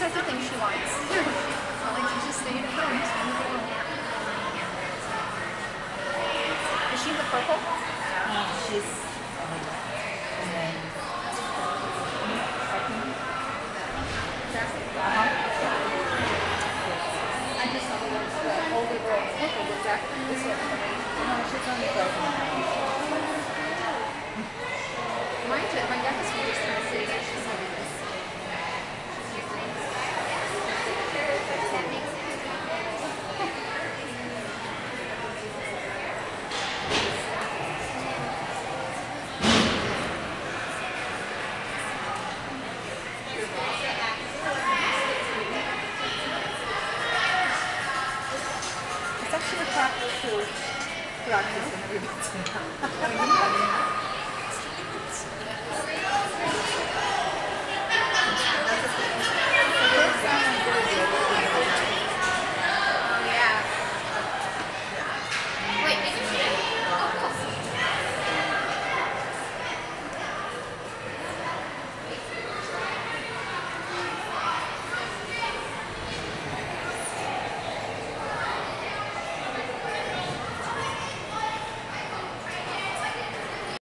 types of things she wants. Like she's just staying at home. She's gonna go nap. Is she the purple? Um, she's and then uh-huh. I just saw the the older girl, purple, this one. No, she's only twelve. Mine did, my youngest one just turned six. She's like this. Actually practice to practice and.